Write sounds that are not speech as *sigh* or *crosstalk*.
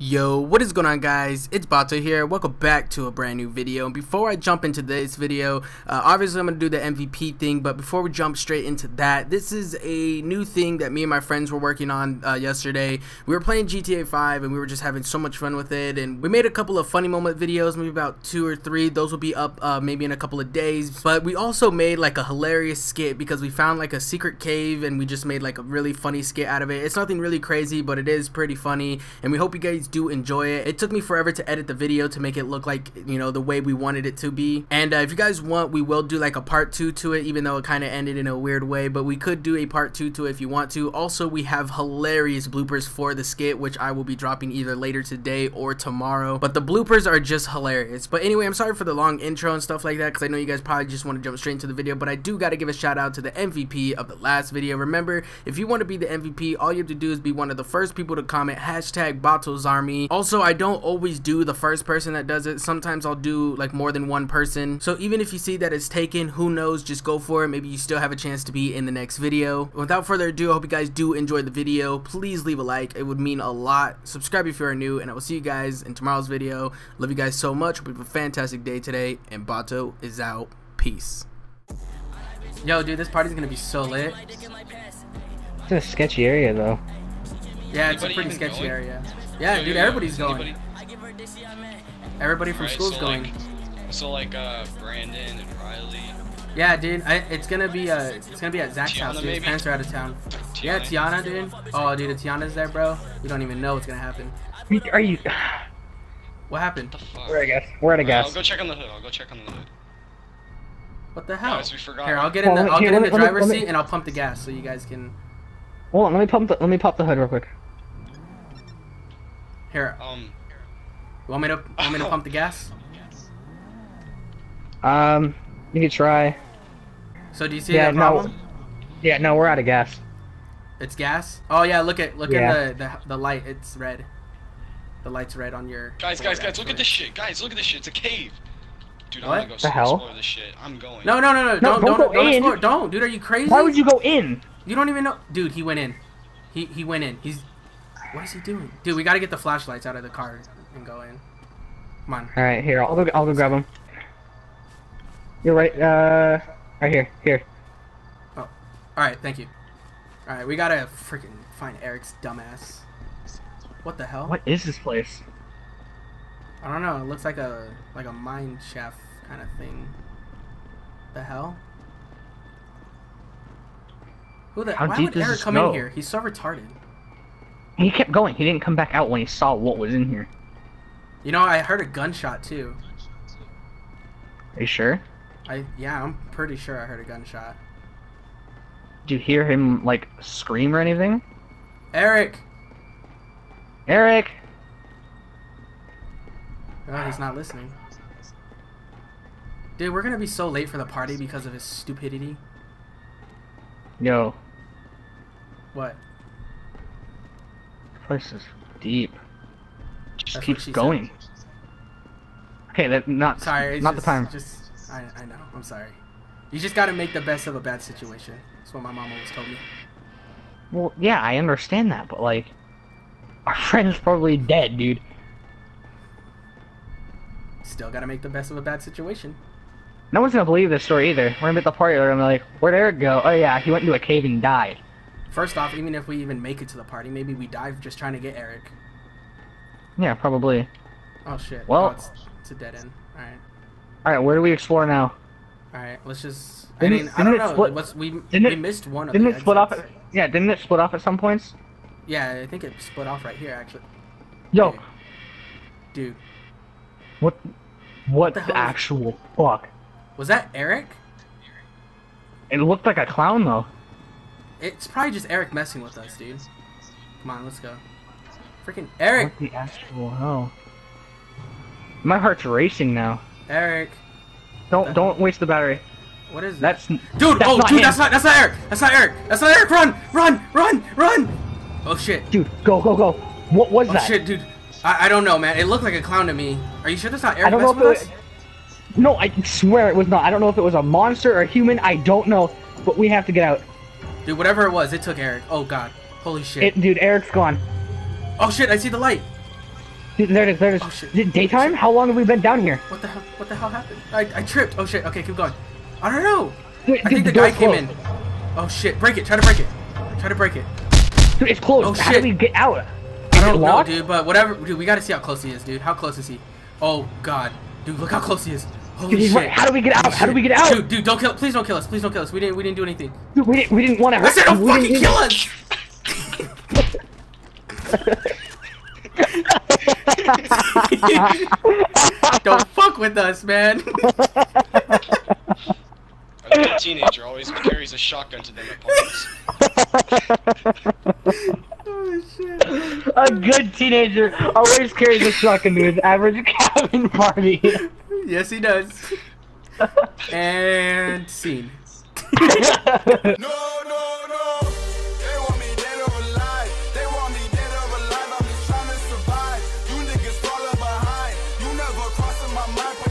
Yo, what is going on guys? It's Bato here. Welcome back to a brand new video. And before I jump into this video, uh, obviously I'm going to do the MVP thing, but before we jump straight into that, this is a new thing that me and my friends were working on uh, yesterday. We were playing GTA 5 and we were just having so much fun with it, and we made a couple of funny moment videos, maybe about two or three. Those will be up uh, maybe in a couple of days, but we also made like a hilarious skit because we found like a secret cave and we just made like a really funny skit out of it. It's nothing really crazy, but it is pretty funny, and we hope you guys do enjoy it. It took me forever to edit the video to make it look like, you know, the way we wanted it to be. And uh, if you guys want, we will do like a part two to it, even though it kind of ended in a weird way, but we could do a part two to it if you want to. Also, we have hilarious bloopers for the skit, which I will be dropping either later today or tomorrow. But the bloopers are just hilarious. But anyway, I'm sorry for the long intro and stuff like that, because I know you guys probably just want to jump straight into the video, but I do got to give a shout out to the MVP of the last video. Remember, if you want to be the MVP, all you have to do is be one of the first people to comment hashtag Batos Army. Also, I don't always do the first person that does it. Sometimes I'll do like more than one person. So even if you see that it's taken, who knows, just go for it. Maybe you still have a chance to be in the next video. Without further ado, I hope you guys do enjoy the video. Please leave a like. It would mean a lot. Subscribe if you are new, and I will see you guys in tomorrow's video. Love you guys so much. Hope you have a fantastic day today, and Bato is out. Peace. Yo, dude, this party's gonna be so lit. It's a sketchy area though. Yeah, it's a pretty sketchy going? area. Yeah, Yo, dude, yo, yo, everybody's is going. anybody- Everybody from Right, school's so, going. Like, so like uh, Brandon and Riley. Yeah, dude, I, it's gonna be uh, it's gonna be at Zach's Tiana, house. Dude. His maybe? parents are out of town. Yeah, Tiana, dude. Oh, dude, if Tiana's there, bro. You don't even know what's gonna happen. Are you? What happened? What the? We're at a guess. We're at a Alright, I'll go check on the hood. I'll go check on the hood. What the hell? Guys, we forgot. Here, I'll get in the let I'll here, get in the me- let me- driver's me- seat and I'll pump the gas so you guys can. Hold on. Let me pump the. Let me pop the hood real quick. Here, Um, you want me to want me to pump the gas? Um, you can try. So do you see Yeah, that no. problem? Yeah, no, we're out of gas. It's gas. Oh yeah, look at look Yeah. at the, the the light. It's red. The light's red on your. guys, board, guys, guys, look at this shit. Guys, look at this shit. It's a cave. Dude, I'm gonna go The hell? explore this shit. I'm going. No, no, no, no! Don't don't don't go don't, in. explore. Don't, dude. Are you crazy? Why would you go in? You don't even know, dude. He went in. He he went in. He's. What is he doing, dude? We gotta get the flashlights out of the car and go in. Come on. All right, here. I'll go. I'll go grab them. You're right. Uh, right here. Here. Oh, all right, thank you. All right, we gotta freaking find Eric's dumbass. What the hell? What is this place? I don't know. It looks like a like a mine shaft kind of thing. The hell? Who the? How why would Eric come in here? He's so retarded. He kept going. He didn't come back out when he saw what was in here. You know, I heard a gunshot too. Are you sure? I yeah, I'm pretty sure I heard a gunshot. Did you hear him like scream or anything? Eric. Eric. Oh, he's not listening. Dude, we're gonna be so late for the party because of his stupidity. Yo, What? This place is deep. Just That's keep what she going. Okay, that not Sorry, not just, the time. Just I, I know. I'm sorry. You just gotta make the best of a bad situation. That's what my mom always told me. Well, yeah, I understand that, but like, our *laughs* friend's probably dead, dude. Still gotta make the best of a bad situation. No one's gonna believe this story either. We're gonna be at the party, they're gonna like, where'd Eric go? Oh yeah, he went into a cave and died. First off, even if we even make it to the party, maybe we dive just trying to get Eric. Yeah, probably. Oh shit. Well- Oh, it's, it's a dead end. All right. All right, where do we explore now? All right. Let's just. I Didn't mean, it- I don't didn't know. split- What's we didn't we it- missed one of Didn't the it split off? At, yeah, didn't it split off at some points? Yeah, I think it split off right here actually. Yo, Dude. Dude, what? What the the, is- actual fuck? was that Eric? It looked like a clown though. It's probably just Eric messing with us, dude. Come on, let's go. Freaking Eric! What the actual hell? My heart's racing now. Eric! Don't don't waste the battery. What is that? That's Dude, that's oh, dude, him. that's not, that's not Eric! That's not Eric! That's not Eric! Run! Run! Run! Run! Oh shit. dude. Go go go. What was Oh that? Oh shit, dude. I, I don't know, man. It looked like a clown to me. Are you sure that's not Eric? I don't know if with it. us? No, I swear it was not. I don't know if it was a monster or a human. I don't know, but we have to get out. Dude, whatever it was, it took Eric. Oh god. Holy shit. It, dude, Eric's gone. oh shit, I see the light. Dude, there it is. There it is. Oh, shit. Daytime? How long have we been down here? What the hell? What the hell happened? I, I tripped. Oh shit. Okay, keep going. I don't know. Dude, I think the the guy door's came in. Oh shit. Break it. Try to break it. Try to break it. Dude, it's closed. Oh, How shit. do we get out? I Is it don't know, dude. But whatever. Dude, we gotta see how close he is, dude. How close is he? Oh god. Dude, look how close he is. Holy shit. right. How do we get out? Holy How do we get out? Dude, dude, don't kill. Please don't kill us. Please don't kill us. We didn't. We didn't do anything. Dude, we didn't. We didn't want to I hurt. said, don't we fucking didn't kill us. *laughs* don't fuck with us, man. A good teenager always carries a shotgun to them at parties. oh shit. A good teenager always carries a shotgun to his average cabin party. *laughs* Yes, he does. *laughs* and scene. No, no, no. They want me dead or alive. They want me dead or alive. I'm just trying to survive. You niggas falling behind. You never crossing my mind.